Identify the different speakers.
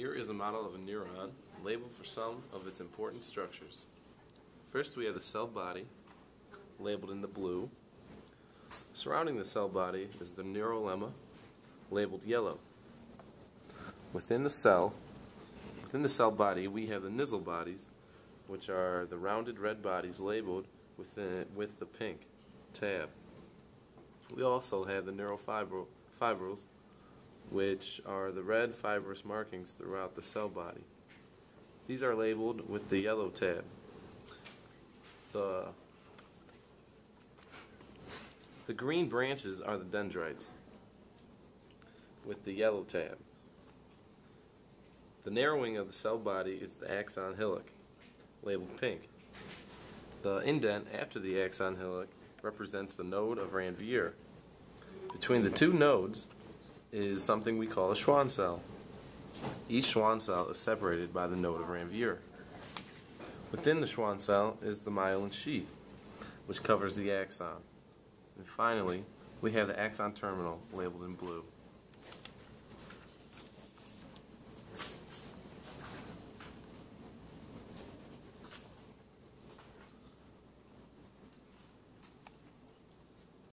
Speaker 1: Here is a model of a neuron labeled for some of its important structures. First we have the cell body, labeled in the blue. Surrounding the cell body is the neurolemma, labeled yellow. Within the cell, within the cell body, we have the Nissl bodies, which are the rounded red bodies labeled with the pink tab. We also have the neurofibrils, which are the red fibrous markings throughout the cell body. These are labeled with the yellow tab. The, the green branches are the dendrites with the yellow tab. The narrowing of the cell body is the axon hillock, labeled pink. The indent after the axon hillock represents the node of Ranvier. Between the two nodes is something we call a Schwann cell. Each Schwann cell is separated by the node of Ranvier. Within the Schwann cell is the myelin sheath, which covers the axon. And finally, we have the axon terminal labeled in blue.